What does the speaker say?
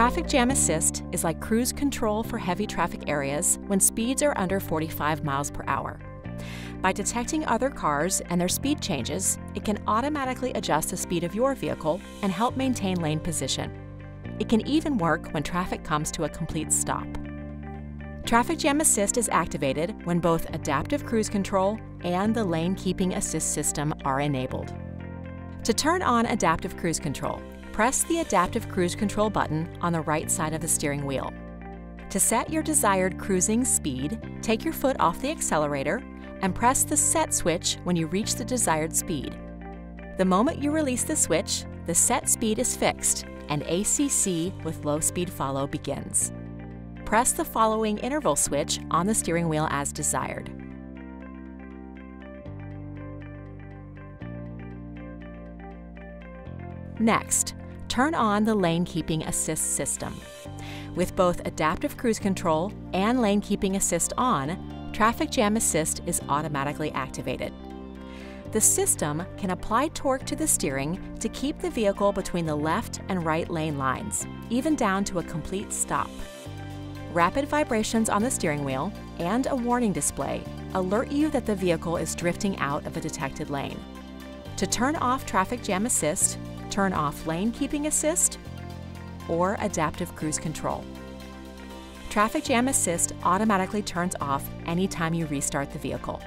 Traffic Jam Assist is like cruise control for heavy traffic areas when speeds are under 45 miles per hour. By detecting other cars and their speed changes, it can automatically adjust the speed of your vehicle and help maintain lane position. It can even work when traffic comes to a complete stop. Traffic Jam Assist is activated when both adaptive cruise control and the lane keeping assist system are enabled. To turn on adaptive cruise control, press the Adaptive Cruise Control button on the right side of the steering wheel. To set your desired cruising speed, take your foot off the accelerator and press the Set switch when you reach the desired speed. The moment you release the switch, the set speed is fixed and ACC with low speed follow begins. Press the following interval switch on the steering wheel as desired. Next, turn on the Lane Keeping Assist system. With both Adaptive Cruise Control and Lane Keeping Assist on, Traffic Jam Assist is automatically activated. The system can apply torque to the steering to keep the vehicle between the left and right lane lines, even down to a complete stop. Rapid vibrations on the steering wheel and a warning display alert you that the vehicle is drifting out of a detected lane. To turn off Traffic Jam Assist, turn off Lane Keeping Assist, or Adaptive Cruise Control. Traffic Jam Assist automatically turns off anytime you restart the vehicle.